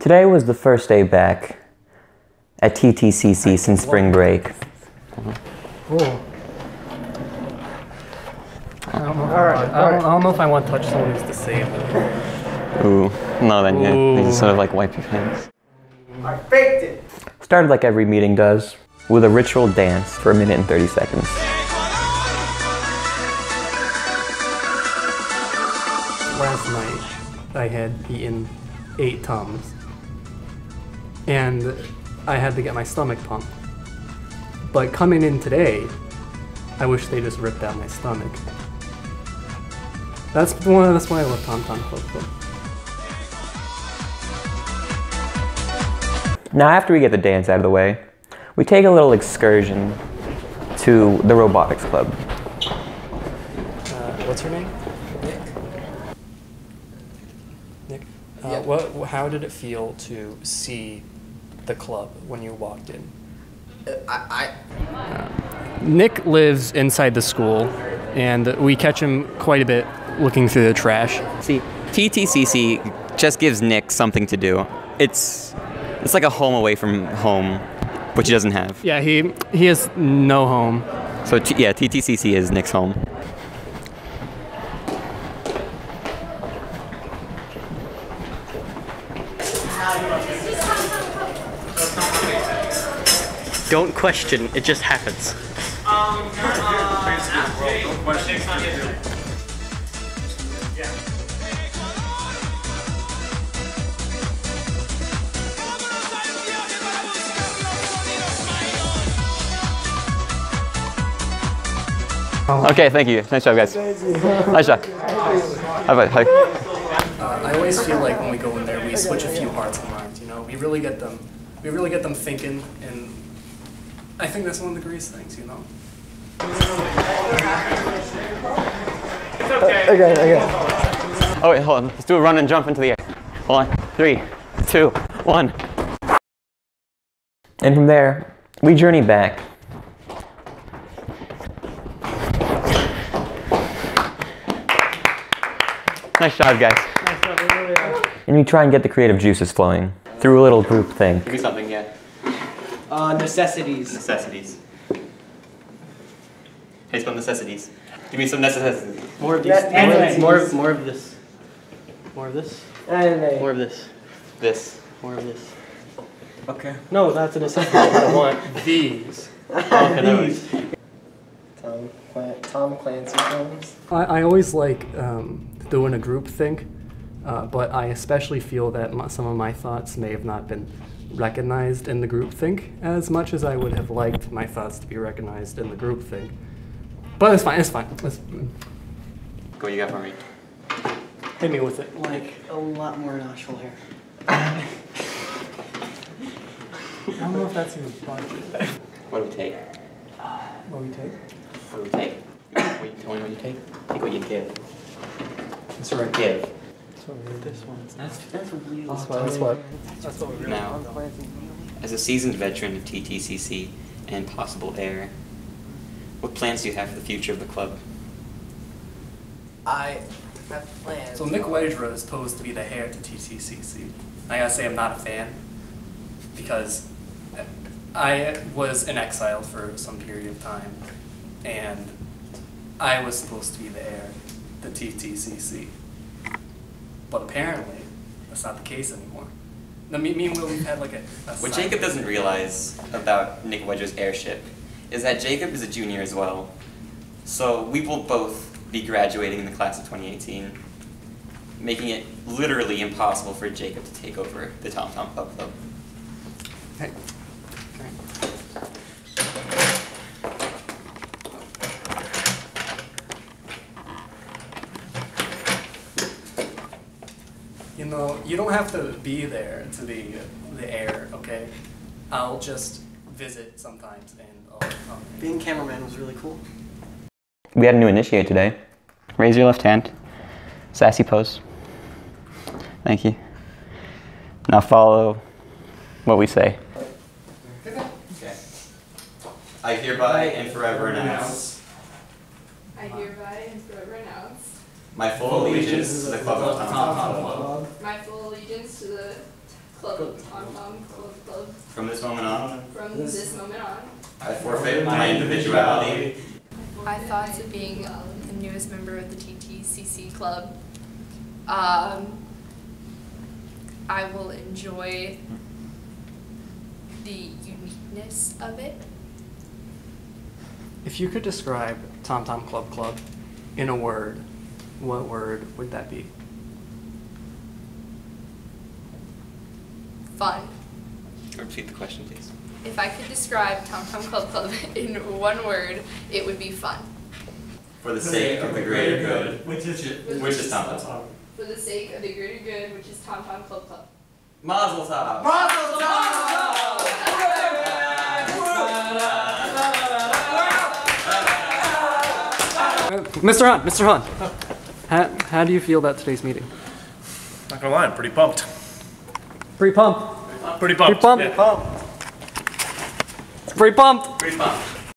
Today was the first day back at TTCC since spring break. Cool. I don't, know, I, don't, I don't know if I want to touch someone who's disabled. Ooh, no, then yeah, you Ooh. just sort of like wipe your hands. I faked it. Started like every meeting does, with a ritual dance for a minute and 30 seconds. Last night, I had eaten eight Tums, and I had to get my stomach pumped. But coming in today, I wish they just ripped out my stomach. That's one. That's why I love Tom Tom Club Club. Now, after we get the dance out of the way, we take a little excursion to the robotics club. Uh, what's your name? Nick. Nick. Uh, Yeah. What? How did it feel to see the club when you walked in? Uh, I, I Nick lives inside the school, and we catch him quite a bit looking through the trash. See, TTCC just gives Nick something to do. It's it's like a home away from home, which he doesn't have. Yeah, he he has no home. So t- yeah, TTCC is Nick's home. Don't question, it just happens. Okay, thank you. Nice job, guys. Nice job. High five. High. I always feel like when we go in there, we switch a few hearts and minds. You know, we really get them, we really get them thinking, and I think that's one of the greatest things. You know. It's okay. Uh, oh wait, hold on. Let's do a run and jump into the air. Hold on. Three, two, one. And from there, we journey back. Nice job, guys. And we try and get the creative juices flowing through a little group thing. Give me something, yeah. uh, necessities. Necessities. Hey, spell necessities. Give me some necessities. More of these. That- More, of, more, of, more of this. More of this. Anime. More of this. This. More of this. Okay. No, that's a necessity. I want. These. Okay, that was. Tom, Tom Clancy films. I, I always like um, doing a group think, uh, but I especially feel that my, some of my thoughts may have not been recognized in the group think as much as I would have liked my thoughts to be recognized in the group think. But it's fine. It's fine. It's, What you got for me? hit me with it. Like a lot more nostril hair. I don't know if that's even budget. What do we take? What do we take? What do we take? What you, tell me what you take? Take what you give. That's right. Give. This one. That's, that's really That's what. That's what. That's what Now, as a seasoned veteran of TTCC and possible heir, what plans do you have for the future of the club? I have plans. So Nick Wedgera is posed to be the heir to TTCC. I gotta say I'm not a fan because I was in exile for some period of time, and I was supposed to be the heir to TTCC. But apparently, that's not the case anymore. No, me, me and Will, we've had like a. a What Jacob doesn't realize about Nick Wedger's heirship is that Jacob is a junior as well. So we will both be graduating in the class of 2018, making it literally impossible for Jacob to take over the Tom Tom Club Club. Hey. Know, you don't have to be there to be the heir, okay? I'll just visit sometimes and I'll come. Being cameraman was really cool. We had a new initiate today. Raise your left hand. Sassy pose. Thank you. Now follow what we say. Okay. I hereby and forever announce I hereby and forever announce my full allegiance to the Club of Tom Tom Club my full allegiance to the Club of Tom Tom Club Club From this moment on, from this moment on. I forfeit my individuality. My thoughts of being the newest member of the TTCC club. Um, I will enjoy the uniqueness of it. If you could describe Tom Tom Club Club in a word, what word would that be? Fun. Repeat the question, please. If I could describe Tom Tom Club Club in one word, it would be fun. For the sake of the greater good, Which is which is Tom Tom. For the sake of the greater good, which is Tom Tom Club Club. Mazel tov. Mr. Hunt, Mr. Hunt, how, how do you feel about today's meeting? Not gonna lie, I'm pretty pumped. Pretty pumped. Pretty Pretty pumped.